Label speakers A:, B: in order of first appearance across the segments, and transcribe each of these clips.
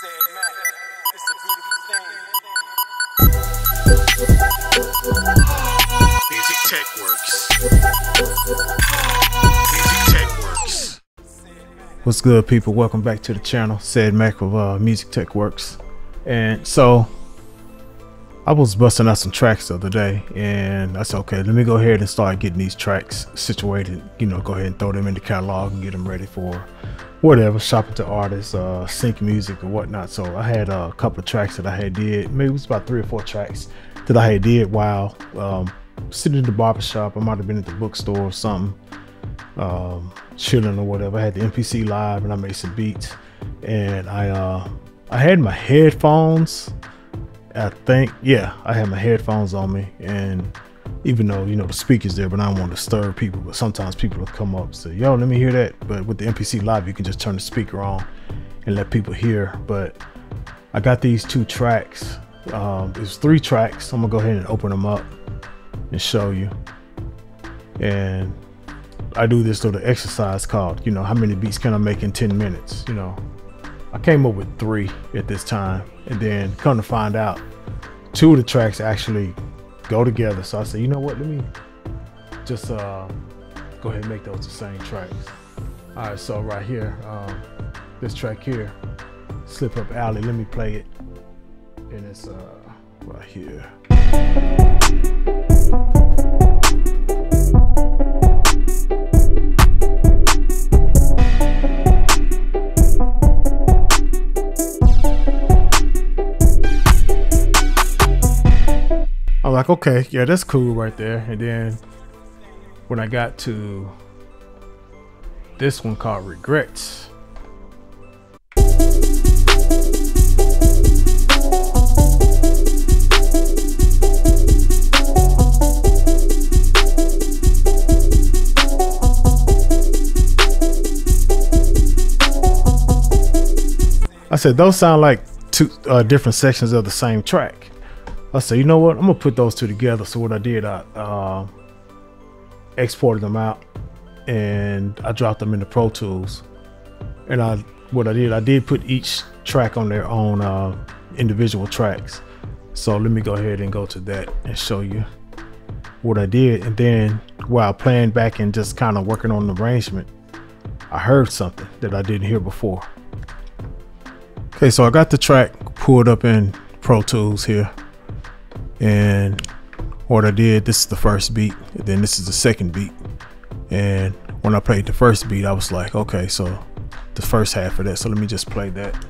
A: Said Mac, it's a beautiful thing.
B: Music Tech Works. Music Tech Works.
C: What's good, people? Welcome back to the channel. CeddMack of uh, Music Tech Works. And so I was busting out some tracks the other day, and I said, okay, let me go ahead and start getting these tracks situated. You know, go ahead and throw them in the catalog and get them ready for whatever, shopping to artists, uh, sync music or whatnot. So I had a couple of tracks that I had did. Maybe it was about three or four tracks that I had did while um, sitting in the barbershop. I might have been at the bookstore or something um, chilling or whatever. I had the MPC live and I made some beats, and I uh, I had my headphones. I think yeah, I had my headphones on me, and even though you know the speakers there, but I don't want to disturb people. But sometimes people will come up and say, "Yo, let me hear that." But with the MPC live, you can just turn the speaker on and let people hear. But I got these two tracks. Um, there's three tracks. I'm gonna go ahead and open them up and show you. And I do this little exercise called, you know, how many beats can I make in 10 minutes? You know, I came up with three at this time. And then come to find out, two of the tracks actually go together. So I said, you know what, let me just uh, go ahead and make those the same tracks. All right, so right here, um, this track here, Slip Up Alley, let me play it. And it's uh, right here. I'm like, okay, yeah, that's cool right there. And then when I got to this one called Regrets. I said, those sound like two uh, different sections of the same track. I said, you know what? I'm gonna put those two together. So what I did, I uh, exported them out and I dropped them into Pro Tools. And I, what I did, I did put each track on their own uh, individual tracks. So let me go ahead and go to that and show you what I did. And then while playing back and just kind of working on the arrangement, I heard something that I didn't hear before. Okay, so I got the track pulled up in Pro Tools here. And what I did, this is the first beat, then this is the second beat. And when I played the first beat, I was like, okay, so the first half of that. So let me just play that.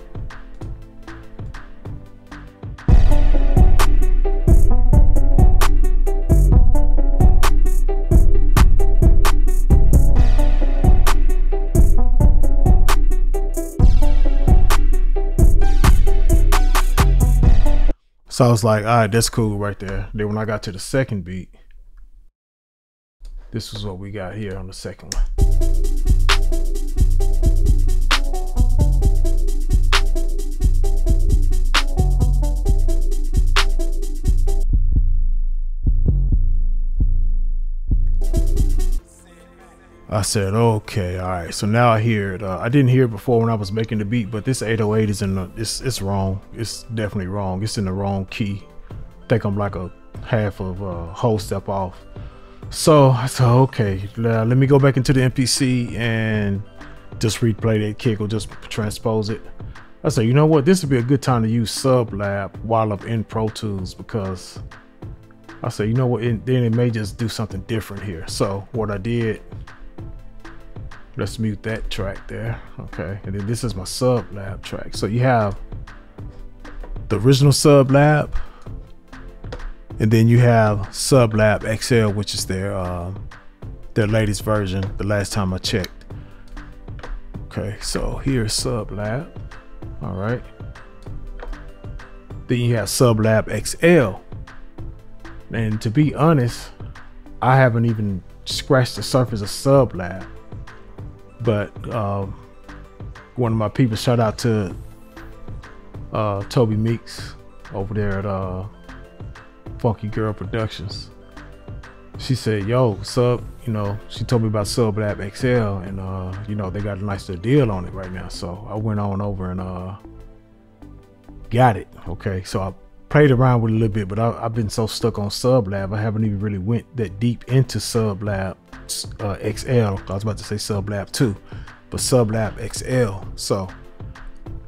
C: So I was like, all right, that's cool right there. Then when I got to the second beat, this is what we got here on the second one. I said, okay, all right. So now I hear it. Uh, I didn't hear it before when I was making the beat, but this 808 is in the, it's, it's wrong. It's definitely wrong. It's in the wrong key. I think I'm like a half of a whole step off. So I said, okay, now let me go back into the MPC and just replay that kick or just transpose it. I said, you know what? This would be a good time to use Sublab while I'm in Pro Tools because I said, you know what? It, then it may just do something different here. So what I did, let's mute that track there. Okay. And then this is my sub lab track. So you have the original sub lab, and then you have sub lab XL, which is their um, their latest version. The last time I checked. Okay, so here's sub lab. All right. Then you have sub lab XL. And to be honest, I haven't even scratched the surface of Sublab. But um, one of my people, shout out to uh, Toby Meeks over there at uh, Funky Girl Productions. She said, "Yo, sub, you know." She told me about Sublab XL, and uh, you know they got a nice little deal on it right now. So I went on over and uh, got it. Okay, so I played around with it a little bit, but I, have been so stuck on Sublab, I haven't even really went that deep into Sublab uh, XL. I was about to say Sublab 2, but Sublab XL. So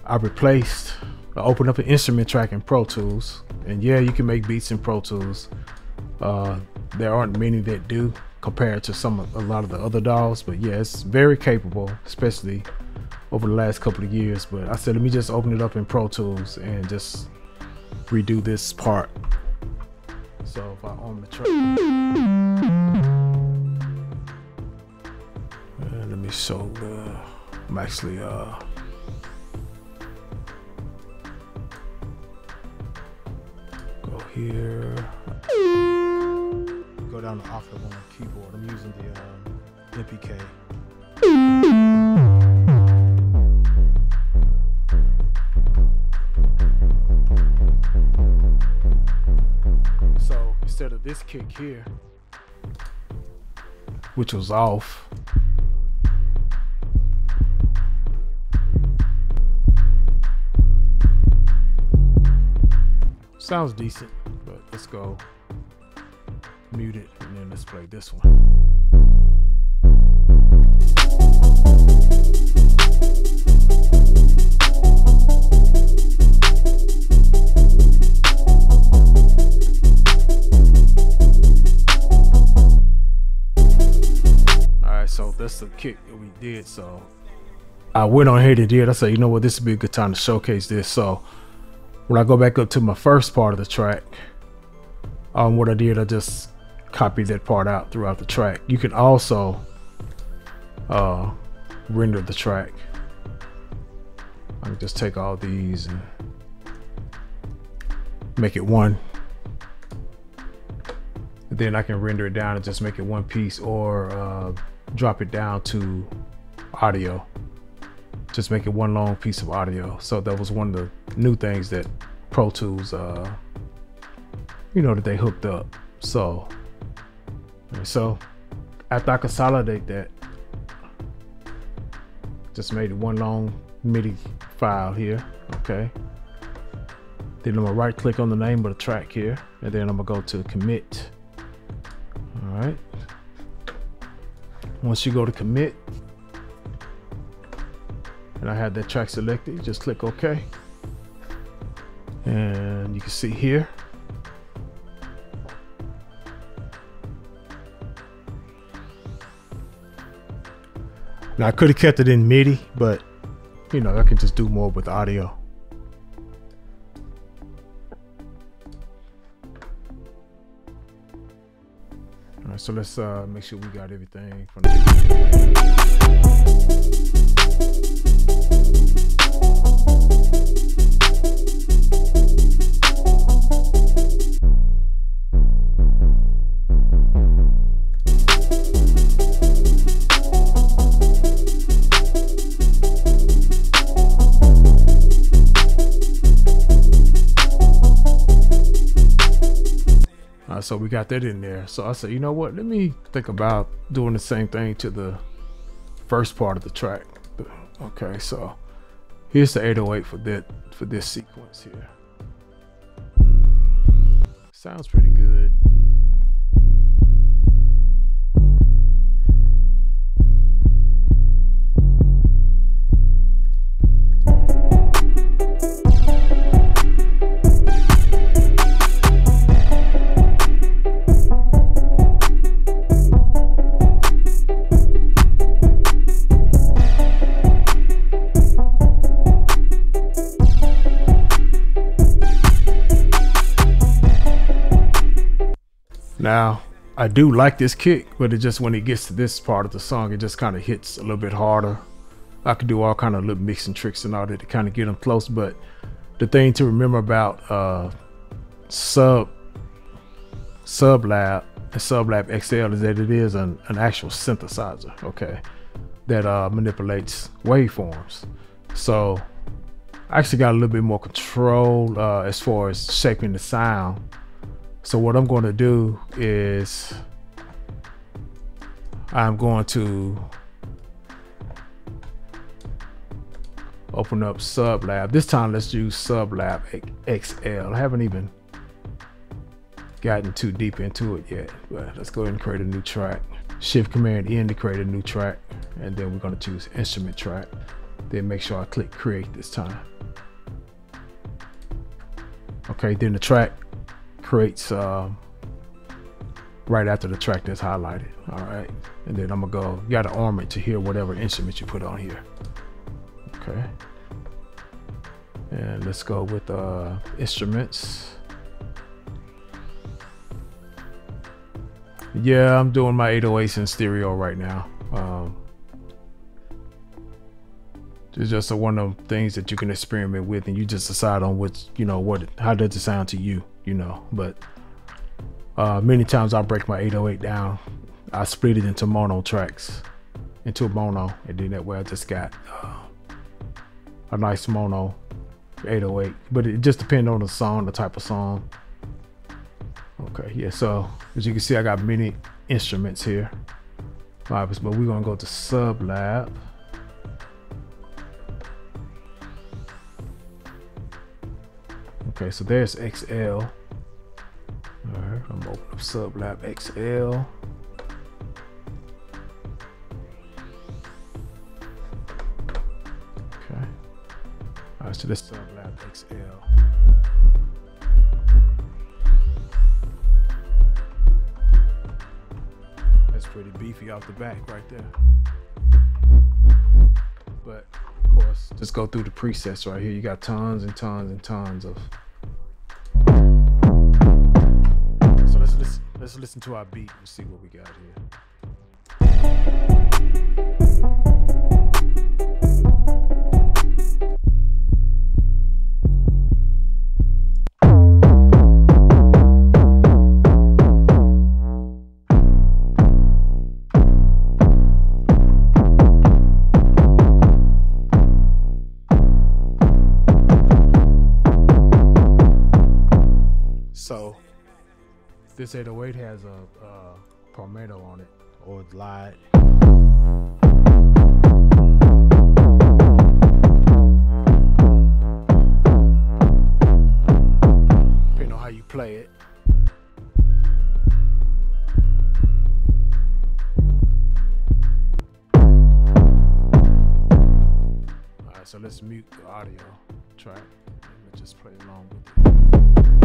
C: I replaced, I opened up an instrument track in Pro Tools, and yeah, you can make beats in Pro Tools. Uh, there aren't many that do compared to some a lot of the other DAWs, but yeah, it's very capable, especially over the last couple of years. But I said, let me just open it up in Pro Tools and just redo this part. So if I own the track, uh, me. I'm actually uh. Go here. Go down the octave on the keyboard. I'm using the um, MPK. So instead of this kick here, which was off. Sounds decent, but let's go mute it and then let's play this one. So that's the kick that we did. So I went on ahead and did. I said, you know what, this would be a good time to showcase this. So when I go back up to my first part of the track, um, what I did, I just copied that part out throughout the track. You can also uh, render the track. I can just take all these and make it one. And then I can render it down and just make it one piece or uh, drop it down to audio. Just make it one long piece of audio. So that was one of the new things that Pro Tools, uh, you know, that they hooked up. So, so after I consolidate that, just made it one long MIDI file here. Okay. Then I'm gonna right click on the name of the track here, and then I'm gonna go to commit. All right. Once you go to commit, and I had that track selected, just click OK. And you can see here. Now I could have kept it in MIDI, but you know, I can just do more with audio. All right, so let's uh, make sure we got everything from so we got that in there. So I said, you know what? Let me think about doing the same thing to the first part of the track. Okay, so here's the 808 for that for this sequence here. Sounds pretty good. Now, I do like this kick, but it just when it gets to this part of the song, it just kind of hits a little bit harder. I could do all kind of little mixing tricks and all that to kind of get them close. But the thing to remember about uh, sub Sublab and Sublab XL is that it is an, an actual synthesizer, okay, that uh, manipulates waveforms. So I actually got a little bit more control uh, as far as shaping the sound so what I'm going to do is I'm going to open up Sublab. This time let's use Sublab XL. I haven't even gotten too deep into it yet, but let's go ahead and create a new track. Shift Command N to create a new track, and then we're gonna choose instrument track. Then make sure I click create this time. Okay, then the track creates um, right after the track that's highlighted. All right, and then I'm gonna go. You gotta arm it to hear whatever instrument you put on here. Okay, and let's go with uh, instruments. Yeah, I'm doing my 808s in stereo right now. Um, it's just a, one of the things that you can experiment with, and you just decide on what you know what how does it sound to you, you know. But uh, many times I break my 808 down, I split it into mono tracks, into a mono, and then that way I just got uh, a nice mono 808. But it just depends on the song, the type of song. Okay, yeah, so as you can see, I got many instruments here. Right, but we're gonna go to Sublab. Okay, so there's XL. All right, I'm gonna open up Sublab XL. Okay. All right, so this Sublab XL. That's pretty beefy off the back right there. But of course, just go through the presets right here. You got tons and tons and tons of. Let's listen. To our beat and see what we got here. This 808 has a uh, portamento on it or glide. Depending on how you play it. All right, so let's mute the audio track and just play along with it.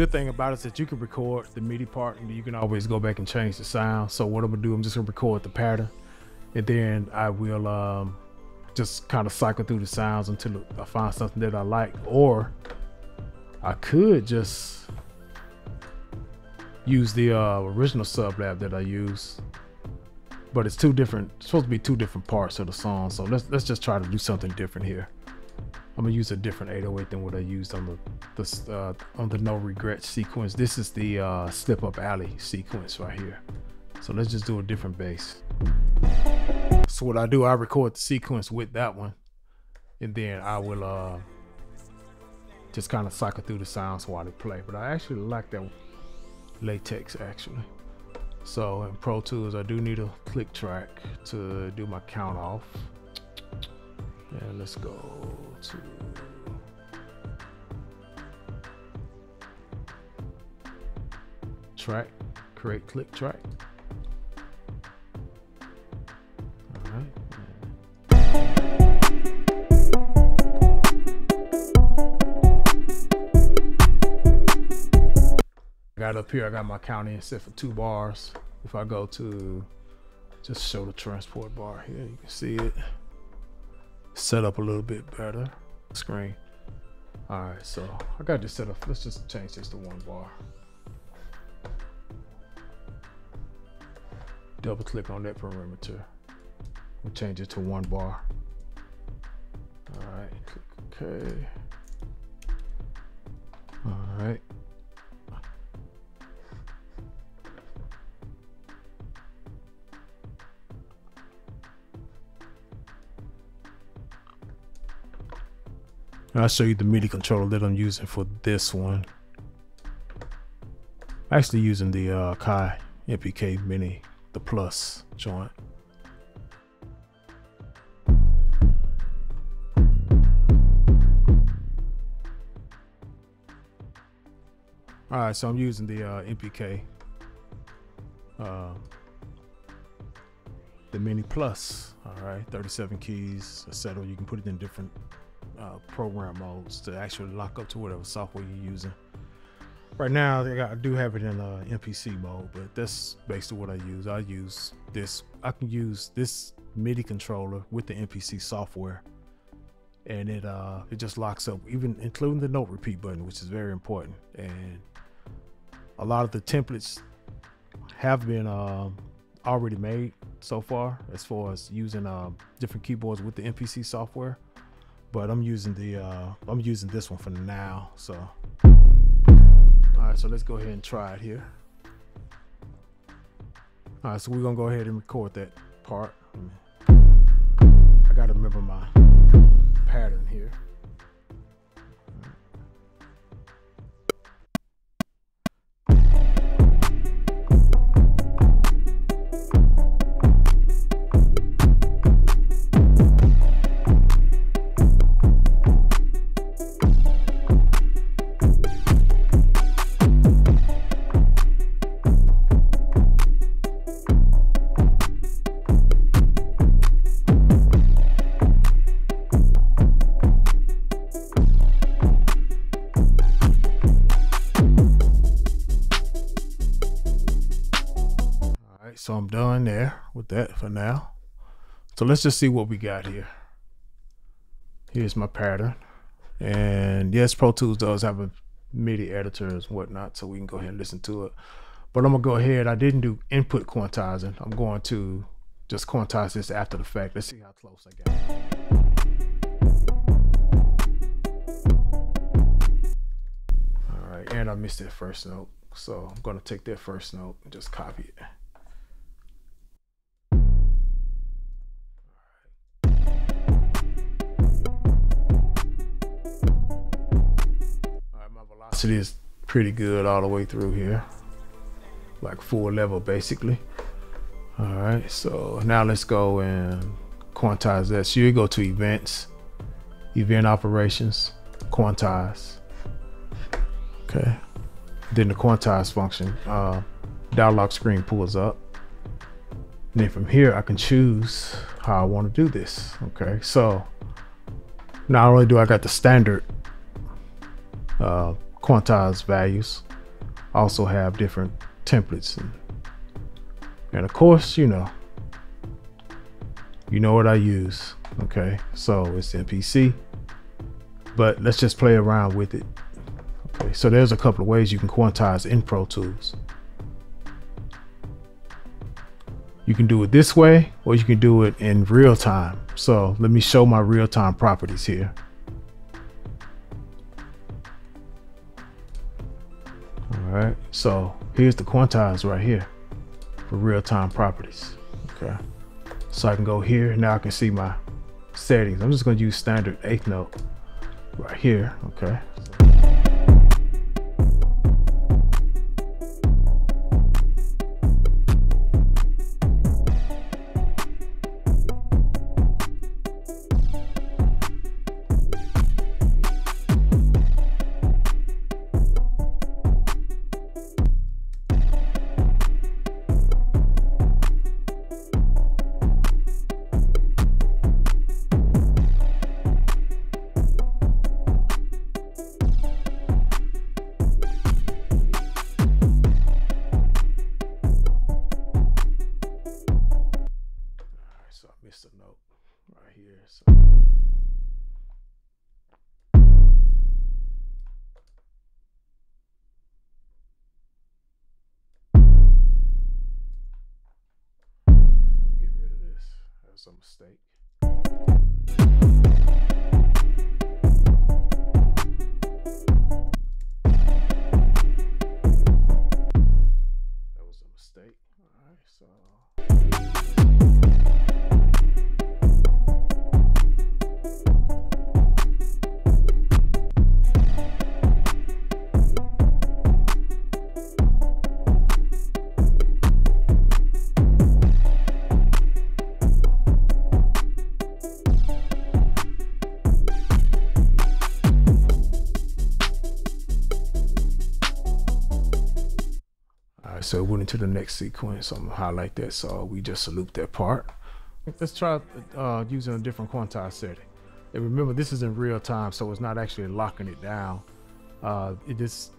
C: Good thing about it is that you can record the MIDI part and you can always go back and change the sound. So what I'm gonna do, I'm just gonna record the pattern and then I will um, just kind of cycle through the sounds until I find something that I like. Or I could just use the uh, original sublab that I use, but it's two different. It's supposed to be two different parts of the song. So let's let's just try to do something different here. I'm gonna use a different 808 than what I used on the this uh, on the no regret sequence. This is the uh, slip up alley sequence right here. So let's just do a different bass. So what I do, I record the sequence with that one, and then I will uh, just kind of cycle through the sounds while they play. But I actually like that latex actually. So in Pro Tools, I do need a click track to do my count off. And let's go to track, create click track. All right. I got up here, I got my counting set for two bars. If I go to just show the transport bar here, you can see it set up a little bit better screen. All right, so I got this set up. Let's just change this to one bar. Double click on that parameter. We'll change it to one bar. All right, click OK. All right. I'll show you the MIDI controller that I'm using for this one. I'm Actually using the uh, Kai MPK Mini, the Plus joint. All right, so I'm using the uh, MPK, uh, the Mini Plus. All right, 37 keys, etc. You can put it in different uh, program modes to actually lock up to whatever software you're using. Right now, I, do have it in uh, MPC mode, but that's basically what I use. I use this. I can use this MIDI controller with the MPC software, and it uh it just locks up, even including the note repeat button, which is very important. And a lot of the templates have been um, already made so far, as far as using uh, different keyboards with the MPC software. But I'm using the uh, I'm using this one for now. So. All right, so let's go ahead and try it here. All right, so we're gonna go ahead and record that part. I gotta remember my pattern here. For now. So let's just see what we got here. Here's my pattern. And yes, Pro Tools does have a MIDI editor and whatnot, so we can go ahead and listen to it. But I'm gonna go ahead. I didn't do input quantizing. I'm going to just quantize this after the fact. Let's see how close I got. All right, and I missed that first note. So I'm gonna take that first note and just copy it. Velocity is pretty good all the way through here. Like full level basically. All right so now let's go and quantize that. So you go to events event operations quantize. Okay. Then the quantize function uh, dialog screen pulls up. And then from here I can choose how I want to do this okay? So not only do I got the standard uh, quantize values also have different templates. And, and of course you know you know what I use okay? So it's MPC but let's just play around with it okay? So there's a couple of ways you can quantize in Pro Tools. You can do it this way or you can do it in real time. So let me show my real-time properties here right, so here's the quantize right here for real-time properties. Okay, so I can go here. Now I can see my settings. I'm just gonna use standard eighth note right here. Okay. Mistake. Into the next sequence. I'm gonna highlight that. So we just loop that part. Let's try uh, using a different quantize setting. And remember, this is in real time, so it's not actually locking it down. Uh, it just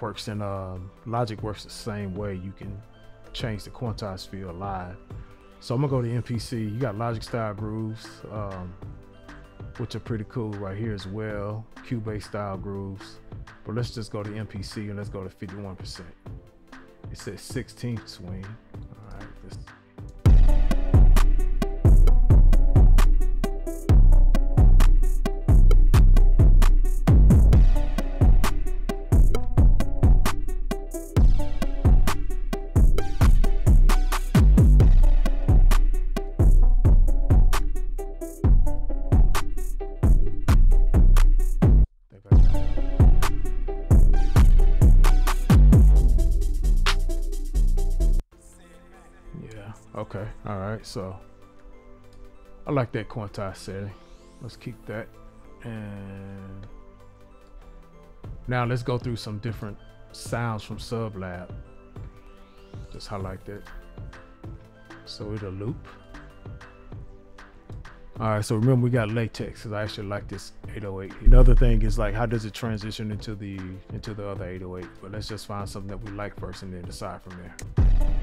C: works in uh, Logic works the same way. You can change the quantize field live. So I'm gonna go to MPC. You got Logic style grooves, um, which are pretty cool right here as well. Cubase style grooves. But let's just go to MPC and let's go to 51%. It says 16th swing. So I like that quantize setting. Let's keep that. And now let's go through some different sounds from Sublab. Just highlight that. So it'll loop. All right, so remember we got latex because I actually like this 808. Another thing is like how does it transition into the into the other 808? But let's just find something that we like first and then decide from there.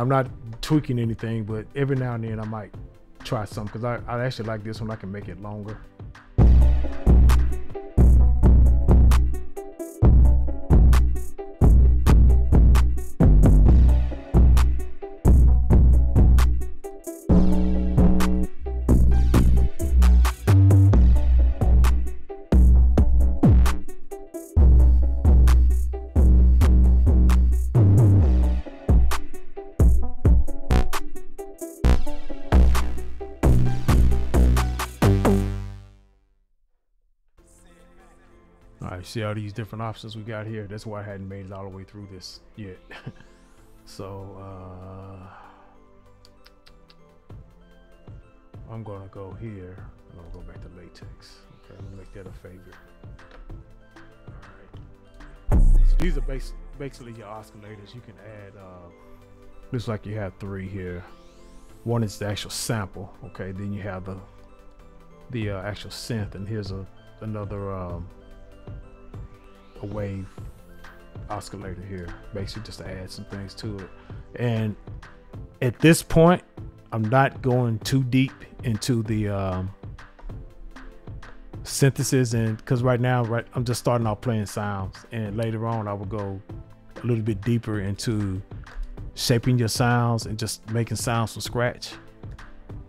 C: I'm not tweaking anything, but every now and then I might try some because I, I actually like this one. I can make it longer. See all these different options we got here. That's why I hadn't made it all the way through this yet. so uh, I'm gonna go here. I'm gonna go back to latex. Okay, I'm gonna make that a favorite. All right. These are bas- basically your oscillators. You can add. Uh, looks like you have three here. One is the actual sample. Okay, then you have the the uh, actual synth, and here's a another. Um, a wave oscillator here, basically just to add some things to it. And at this point, I'm not going too deep into the um, synthesis, and because right now, right, I'm just starting off playing sounds, and later on, I will go a little bit deeper into shaping your sounds and just making sounds from scratch.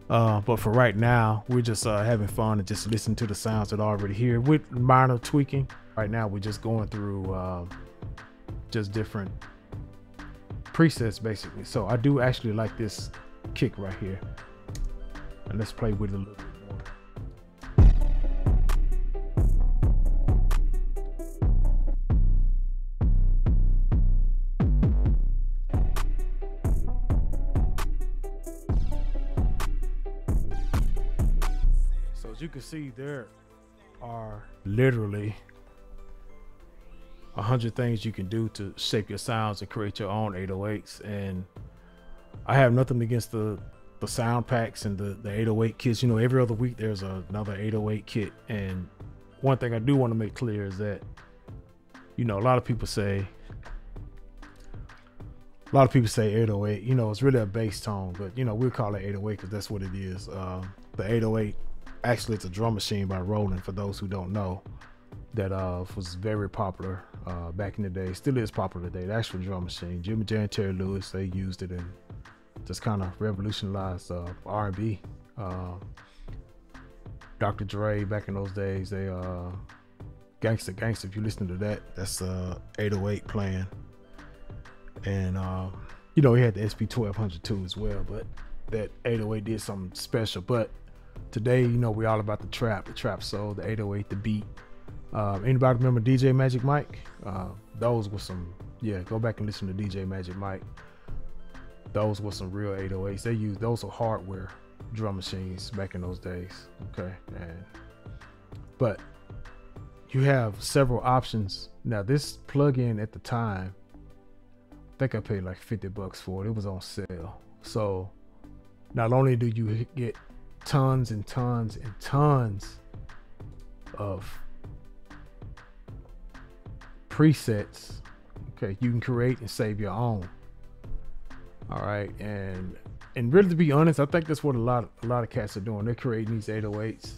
C: Uh, but for right now, we're just uh, having fun and just listening to the sounds that are already here with minor tweaking. Right now, we're just going through uh, just different presets, basically. So I do actually like this kick right here, and let's play with it a little bit more. So as you can see, there are literally a hundred things you can do to shape your sounds and create your own 808s. And I have nothing against the the sound packs and the the 808 kits. You know, every other week there's another 808 kit. And one thing I do want to make clear is that you know a lot of people say a lot of people say 808 you know it's really a bass tone but you know we'll call it 808 because that's what it is um, the 808 actually it's a drum machine by roland for those who don't know that uh, was very popular uh, back in the day still is popular today the actual drum machine jimmy Jam and terry lewis they used it and just kind of revolutionized uh, r&b uh, dr dre back in those days they uh gangster gangster if you listen to that that's uh 808 playing and uh, you know he had the SP 1200 too as well. But that 808 did something special. But today, you know, we're all about the trap, the trap soul, the 808, the beat. Um, anybody remember DJ Magic Mike? Uh, those were some. Yeah, go back and listen to DJ Magic Mike. those were some real 808s. They used those were hardware drum machines back in those days. Okay, and but you have several options. Now this plug-in at the time, I think I paid like 50 bucks for it. It was on sale. So not only do you get tons and tons and tons of presets, okay, you can create and save your own. All right, and and really to be honest, I think that's what a lot of, a lot of cats are doing. They're creating these 808s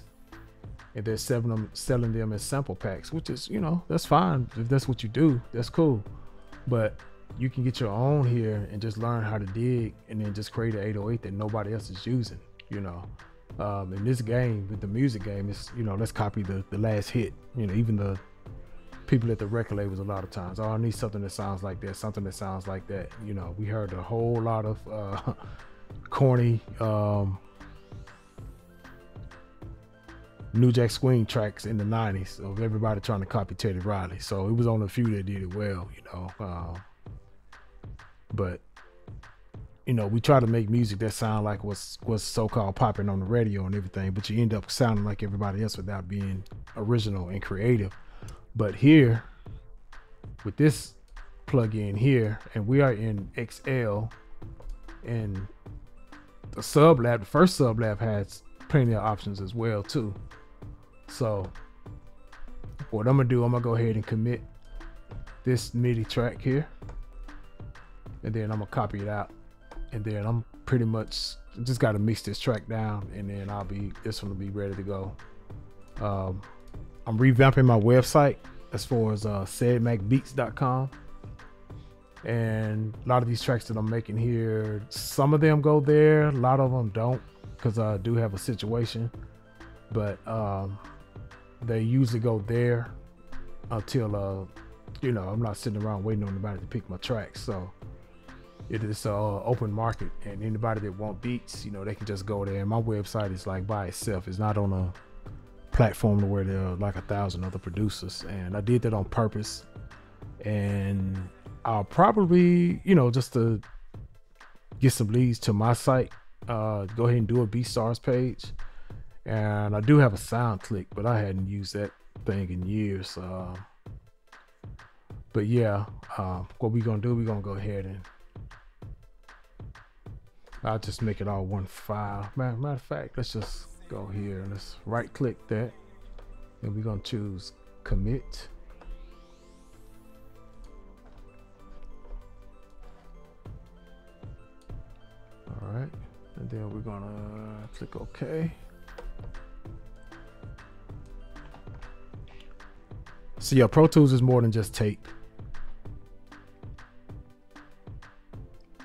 C: and they're selling them selling them as sample packs, which is you know that's fine if that's what you do. That's cool, but you can get your own here and just learn how to dig and then just create an 808 that nobody else is using. You know, um, in this game with the music game, it's you know let's copy the the last hit. You know, even the people at the record labels a lot of times. Oh, I need something that sounds like that, something that sounds like that. You know, we heard a whole lot of uh, corny um, New Jack Swing tracks in the '90s of everybody trying to copy Teddy Riley. So it was on a few that did it well, you know. Um, but you know, we try to make music that sound like what's what's so-called popping on the radio and everything, but you end up sounding like everybody else without being original and creative. But here, with this plug-in here, and we are in XL, and the sub lab, the first sub lab has plenty of options as well too. So what I'm gonna do, I'm gonna go ahead and commit this MIDI track here, and then I'm gonna copy it out, and then I'm pretty much just gotta mix this track down, and then I'll be this one will be ready to go. Um, I'm revamping my website as far as uh, ceddmackbeats.com. And a lot of these tracks that I'm making here, some of them go there, a lot of them don't, because I do have a situation. But um, they usually go there until, uh, you know, I'm not sitting around waiting on anybody to pick my tracks. So it is uh, open market, and anybody that want beats, you know, they can just go there. And my website is like by itself; it's not on a platform to where there are like a thousand other producers. And I did that on purpose. And I'll probably, you know, just to get some leads to my site, uh, go ahead and do a BeatStars page. And I do have a SoundClick, but I hadn't used that thing in years. Uh, but yeah, uh, what we're gonna do? we're gonna go ahead and I'll just make it all one file. Matter, matter of fact, let's just go here and let's right click that. And we're gonna choose commit. All right, and then we're gonna click OK. So yeah, Pro Tools is more than just tape.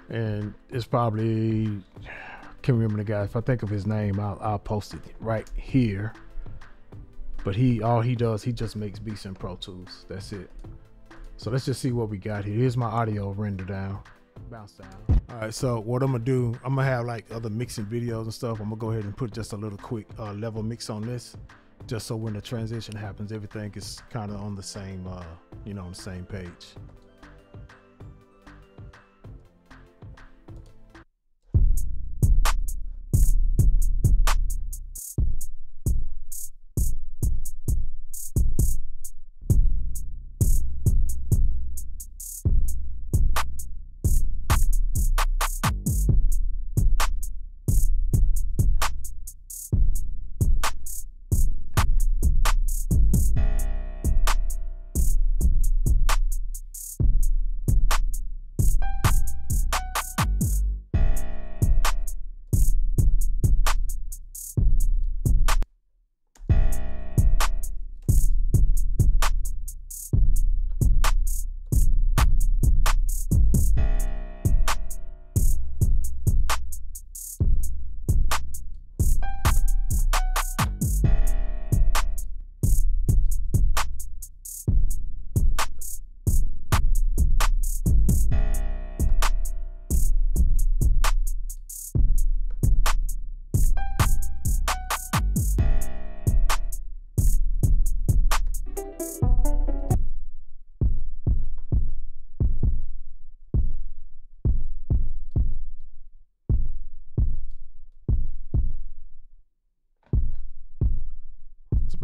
C: And it's probably can't remember the guy. If I think of his name, I'll, I'll post it right here. But he all he does, he just makes beats in Pro Tools. That's it. So let's just see what we got here. Here's my audio render down, bounce down. All right, so what I'm gonna do, I'm gonna have like other mixing videos and stuff. I'm gonna go ahead and put just a little quick uh, level mix on this, just so when the transition happens, everything is kind of on the same, uh, you know, on the same page.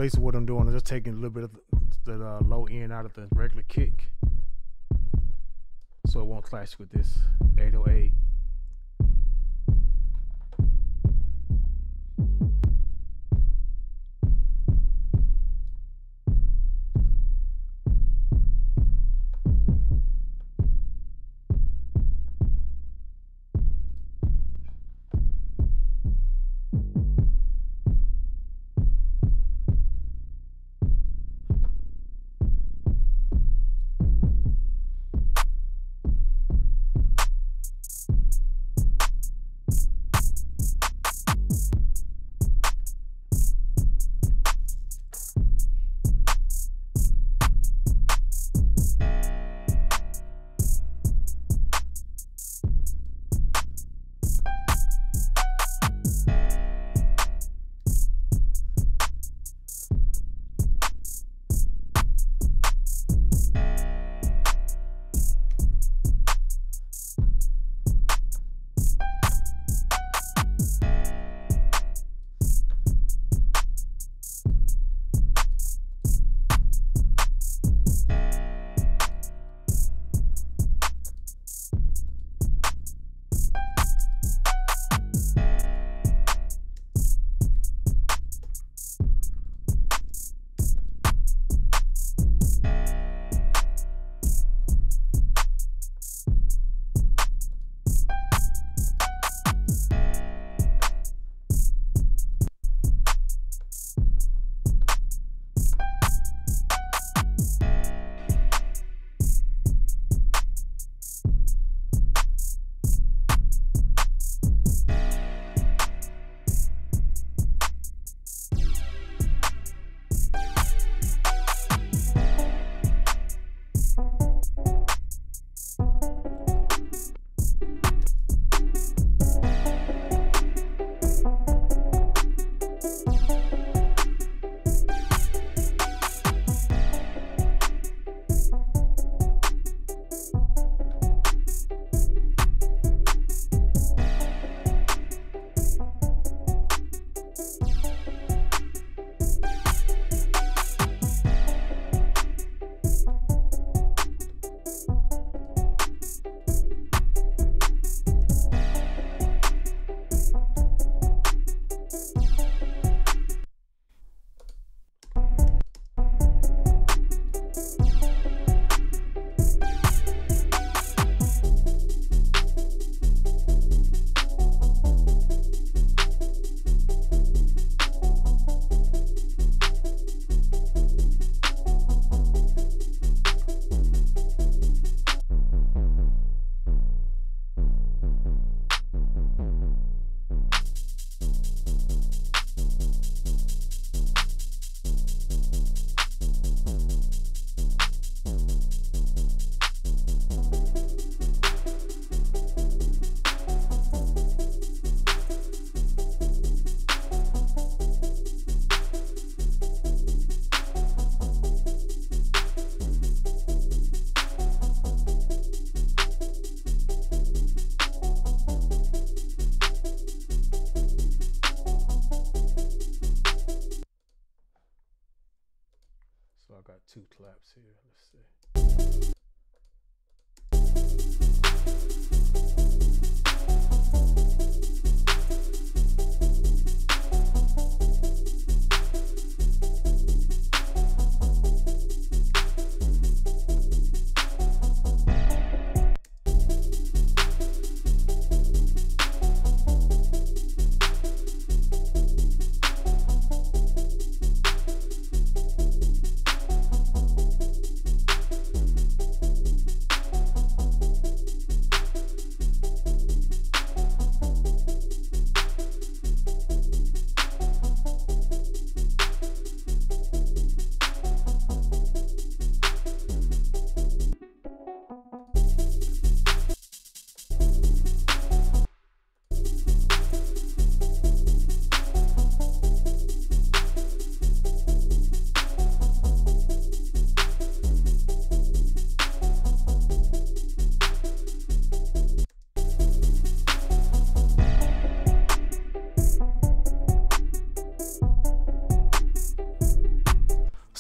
C: Basically what I'm doing is just taking a little bit of the, the uh, low end out of the regular kick, so it won't clash with this 808.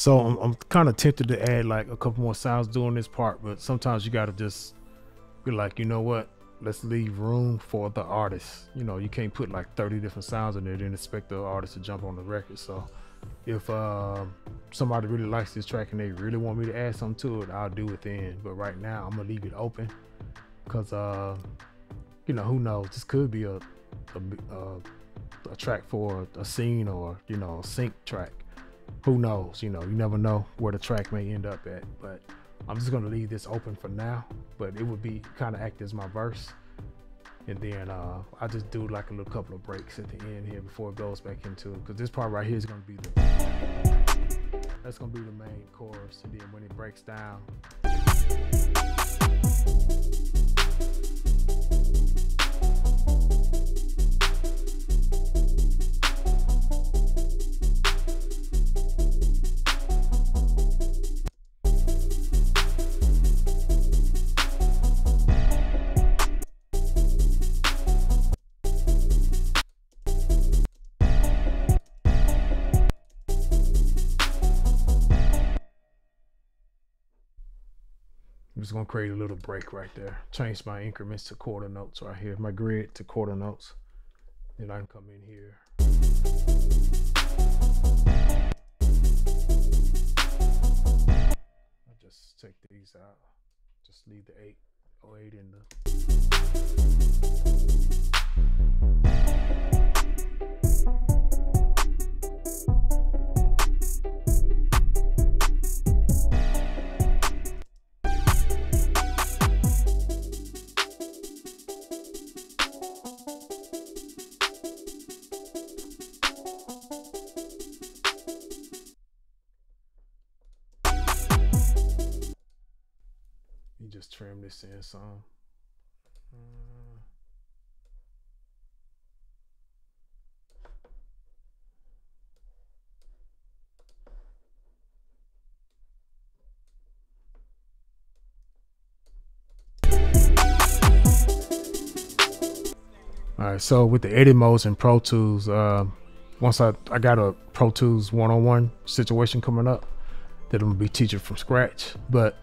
C: So I'm, I'm kind of tempted to add like a couple more sounds doing this part, but sometimes you gotta just be like, you know what? Let's leave room for the artist. You know, you can't put like 30 different sounds in there and expect the artist to jump on the record. So if uh, somebody really likes this track and they really want me to add something to it, I'll do it then. But right now, I'm gonna leave it open because uh, you know, who knows? This could be a a, a, a track for a scene or you know, a sync track. Who knows? You know, you never know where the track may end up at. But I'm just gonna leave this open for now. But it would be kind of act as my verse. And then uh, I just do like a little couple of breaks at the end here before it goes back into. Because this part right here is gonna be the that's gonna be the main chorus. And then when it breaks down, just gonna create a little break right there. Change my increments to quarter notes right here. My grid to quarter notes. Then I can come in here. I just take these out. Just leave the eight. 808 in the trim some. Uh, All right, so with the edit modes in Pro Tools, uh, once I, I got a Pro Tools one-on-one situation coming up that I'm gonna be teaching from scratch. But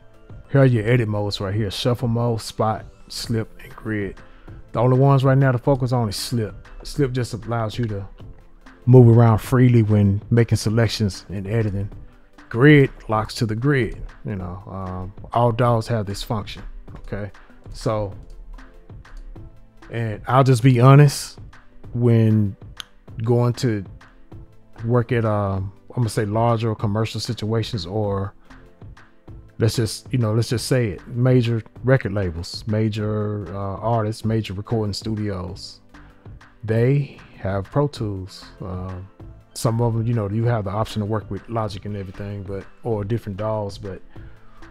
C: here are your edit modes right here: shuffle mode, spot, slip, and grid. The only ones right now to focus on is slip. Slip just allows you to move around freely when making selections and editing. Grid locks to the grid. You know, um, all DAWs have this function. Okay, so and I'll just be honest when going to work at um I'm gonna say larger commercial situations or let's just you know let's just say it major record labels major uh, artists major recording studios they have pro tools um, some of them you know you have the option to work with logic and everything but or different DAWs but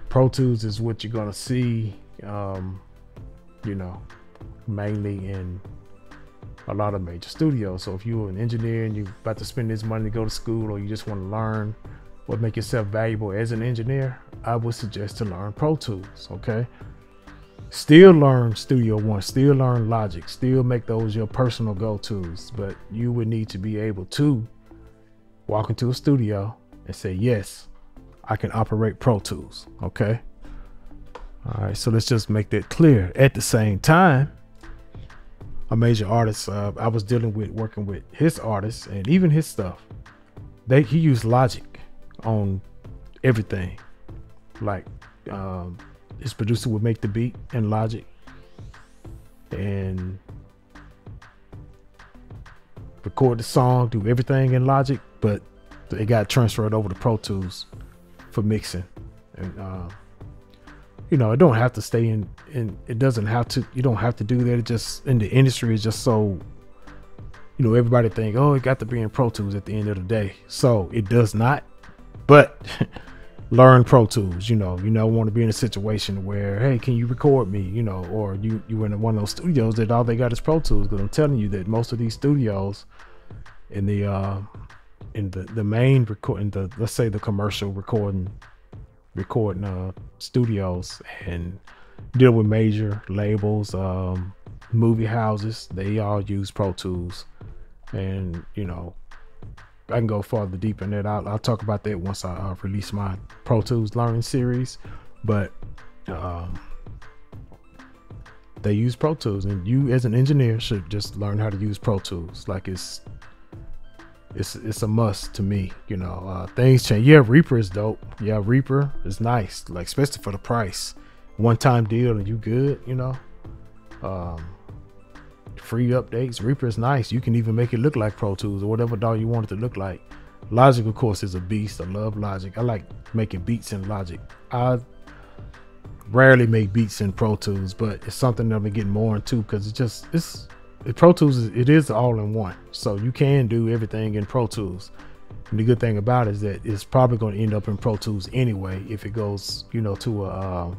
C: pro tools is what you're gonna see um, you know mainly in a lot of major studios. So if you're an engineer and you're about to spend this money to go to school or you just want to learn what make yourself valuable as an engineer, I would suggest to learn Pro Tools, okay? Still learn Studio One, still learn Logic, still make those your personal go-tos, but you would need to be able to walk into a studio and say, yes, I can operate Pro Tools, okay? All right, so let's just make that clear. At the same time, a major artist uh, I was dealing with, working with his artists and even his stuff. They he used Logic on everything. Like um, his producer would make the beat in Logic, and record the song, do everything in Logic, but it got transferred over to Pro Tools for mixing. And uh, you know, it don't have to stay in and it doesn't have to you don't have to do that. It just in the industry is just so you know, everybody think, oh, it got to be in Pro Tools at the end of the day. So it does not. But learn Pro Tools, you know, you don't want to be in a situation where, hey, can you record me? You know, or you you in one of those studios that all they got is Pro Tools. Because I'm telling you that most of these studios in the uh in the the main recording the let's say the commercial recording recording uh studios and deal with major labels um movie houses they all use pro tools and you know I can go farther deep in that. I'll, I'll talk about that once I uh, release my Pro Tools learning series. But um, they use Pro Tools, and you as an engineer should just learn how to use Pro Tools. Like it's it's it's a must to me. You know, uh, things change. Yeah, Reaper is dope. Yeah, Reaper is nice. Like especially for the price, one time deal and you good. You know, um, free updates. Reaper is nice. You can even make it look like Pro Tools or whatever DAW you want it to look like. Logic, of course, is a beast. I love Logic. I like making beats in Logic. I rarely make beats in Pro Tools, but it's something that I'm getting more into because it's just it's it, Pro Tools is it is all in one, so you can do everything in Pro Tools. And the good thing about it is that it's probably going to end up in Pro Tools anyway if it goes, you know, to a uh,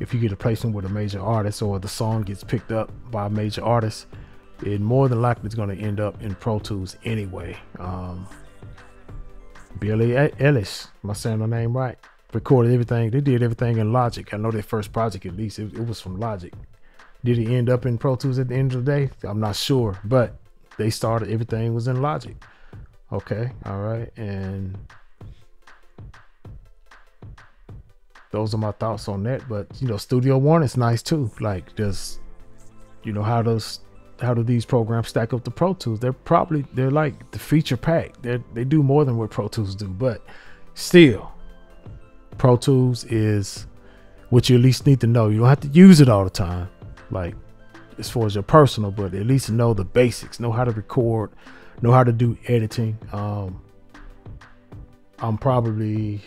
C: if you get a placement with a major artist or the song gets picked up by a major artist, it more than likely is going to end up in Pro Tools anyway. Um, Billie Eilish, am I saying her name right? Recorded everything. They did everything in Logic. I know their first project, at least, it, it was from Logic. Did it end up in Pro Tools at the end of the day? I'm not sure, but they started everything was in Logic. Okay, all right, and those are my thoughts on that. But you know, Studio One is nice too. Like, does you know how does how do these programs stack up to Pro Tools? They're probably they're like the feature pack. They they do more than what Pro Tools do, but still, Pro Tools is what you at least need to know. You don't have to use it all the time, like as far as your personal, but at least know the basics. Know how to record. Know how to do editing. Um, I'm probably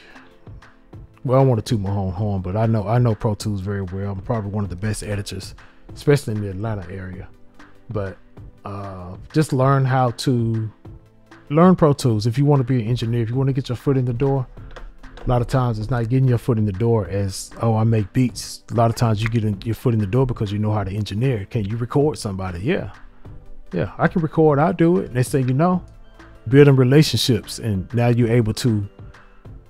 C: well, I want to toot my own horn, but I know I know Pro Tools very well. I'm probably one of the best editors, especially in the Atlanta area. But uh, just learn how to learn Pro Tools if you want to be an engineer. If you want to get your foot in the door, a lot of times it's not getting your foot in the door as oh I make beats. A lot of times you get in, your foot in the door because you know how to engineer. Can you record somebody? Yeah, yeah, I can record. I'll do it. And they say you know, building relationships, and now you're able to,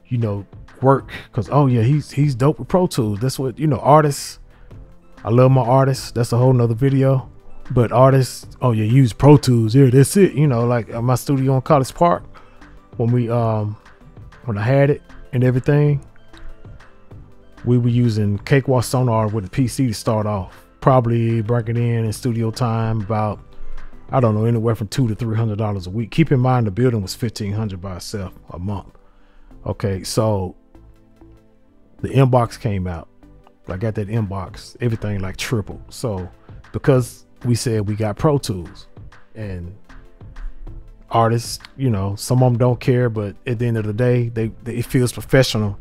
C: you know, work because oh yeah he's he's dope with pro tools. That's what you know artists i love my artists. That's a whole nother video. But artists oh yeah use pro tools. Yeah that's it you know like my studio in college park when we um when i had it and everything we were using cakewalk sonar with a pc to start off. Probably breaking in in studio time about i don't know anywhere from two to three hundred dollars a week. Keep in mind the building was 1500 by itself a month. Okay so the Mbox came out. I got that Mbox, everything like triple. So because we said we got Pro Tools and artists, you know, some of them don't care, but at the end of the day, they, they it feels professional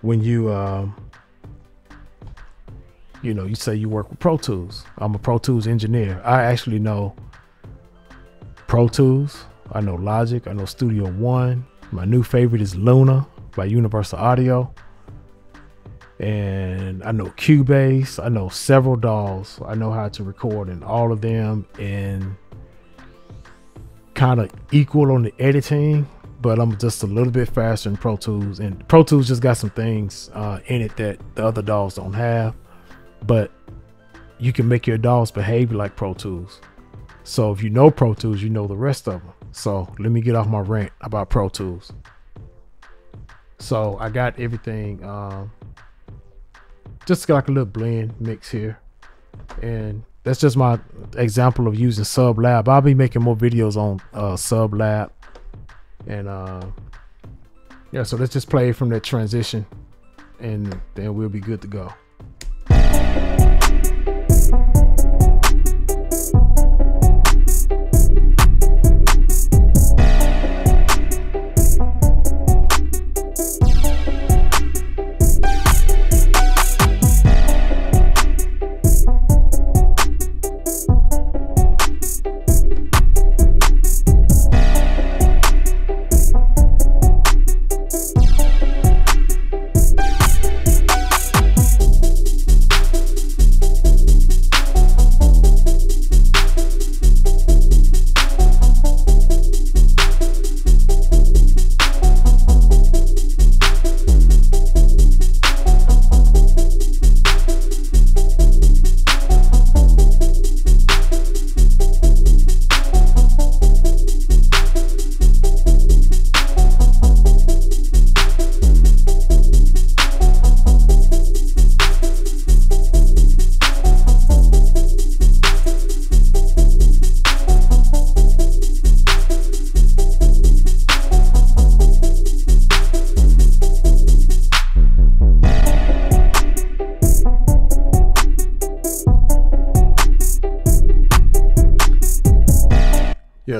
C: when you um you know, you say you work with Pro Tools. I'm a Pro Tools engineer. I actually know Pro Tools. I know Logic. I know Studio One. My new favorite is Luna by Universal Audio and I know Cubase. I know several DAWs. I know how to record in all of them and kind of equal on the editing, but I'm just a little bit faster in Pro Tools. And Pro Tools just got some things uh, in it that the other DAWs don't have, but you can make your DAWs behave like Pro Tools. So if you know Pro Tools, you know the rest of them. So let me get off my rant about Pro Tools. So I got everything. Um, just like a little blend mix here. And that's just my example of using Sublab. I'll be making more videos on uh, Sublab. And uh, yeah, so let's just play from that transition and then we'll be good to go.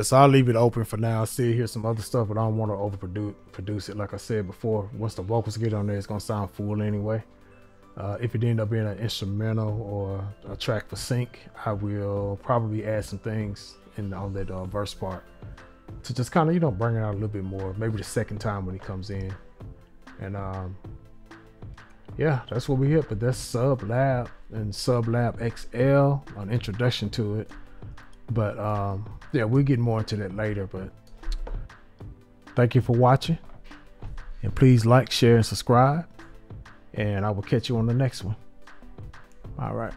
C: So I'll leave it open for now. I see, hear some other stuff, but I don't want to overproduce produce it. Like I said before, once the vocals get on there, it's gonna sound full anyway. Uh, if it end up being an instrumental or a track for sync, I will probably add some things in on that uh, verse part to just kind of you know bring it out a little bit more. Maybe the second time when he comes in, and um, yeah, that's what we hit. But that's SubLab and SubLab XL, an introduction to it. But um, yeah, we'll get more into that later. But thank you for watching, and please like, share, and subscribe. And I will catch you on the next one. All right.